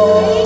Oh.